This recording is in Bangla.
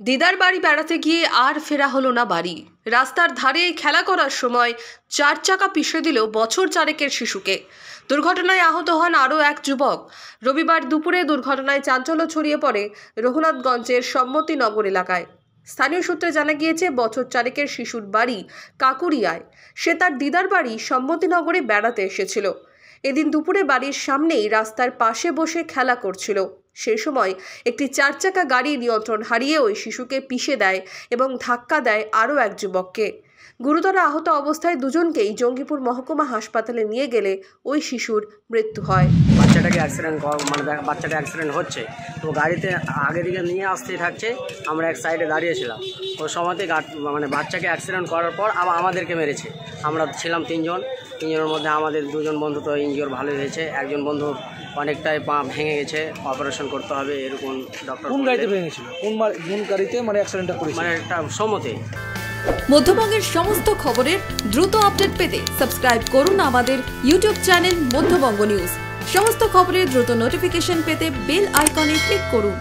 দিদার বাড়ি বেড়াতে গিয়ে আর ফেরা হলো না বাড়ি। রাস্তার ধারে খেলা করার সময় চার চাকা পিষে দিল বছর চারেকের শিশুকে। দুর্ঘটনায় আহত হন আরও এক যুবক। রবিবার দুপুরে দুর্ঘটনায় চাঞ্চল্য ছড়িয়ে পড়ে রঘুনাথগঞ্জের সম্মতিনগর এলাকায়। স্থানীয় সূত্রে জানা গিয়েছে, বছর চারেকের শিশুর বাড়ি কাকুরিয়ায়। সে তার দিদার বাড়ি সম্মতিনগরে বেড়াতে এসেছিল। এদিন দুপুরে বাড়ির সামনেই রাস্তার পাশে বসে খেলা করছিল। সে সময় একটি চার চাকা গাড়ি নিয়ন্ত্রণ হারিয়ে ওই শিশুকে পিষে দেয় এবং ধাক্কা দেয় আরও এক যুবককে। গুরুতর আহত অবস্থায় দুজনকেই জঙ্গিপুর মহকুমা হাসপাতালে নিয়ে গেলে ওই শিশুর মৃত্যু হয়। বাচ্চাটাকে অ্যাক্সিডেন্ট মানে বাচ্চাটা অ্যাক্সিডেন্ট হচ্ছে। তো গাড়িতে আগে দিকে নিয়ে আসতেই থাকছে। আমরা এক সাইডে দাঁড়িয়েছিলাম। ওই সময়তে মানে বাচ্চাকে অ্যাক্সিডেন্ট করার পর আবার আমাদেরকে মেরেছে। আমরা ছিলাম তিনজন। তিনজনের মধ্যে আমাদের দুজন বন্ধু তো ইনজিওর ভালোই হয়েছে। একজন বন্ধু অনেকটাই পা ভেঙে গেছে অপারেশন করতে হবে এরকম ডক্টর কোন গাড়িতে ভেঙেছিল? কোন কোন গাড়িতে মানে অ্যাক্সিডেন্টটা করেছিল? মানে একটা সমতে। মধ্যবঙ্গের সমস্ত খবরের দ্রুত আপডেট পেতে সাবস্ক্রাইব করুন আমাদের ইউটিউব চ্যানেল মধ্যবঙ্গ নিউজ সমস্ত খবরের দ্রুত নোটিফিকেশন পেতে বেল আইকনে ক্লিক করুন।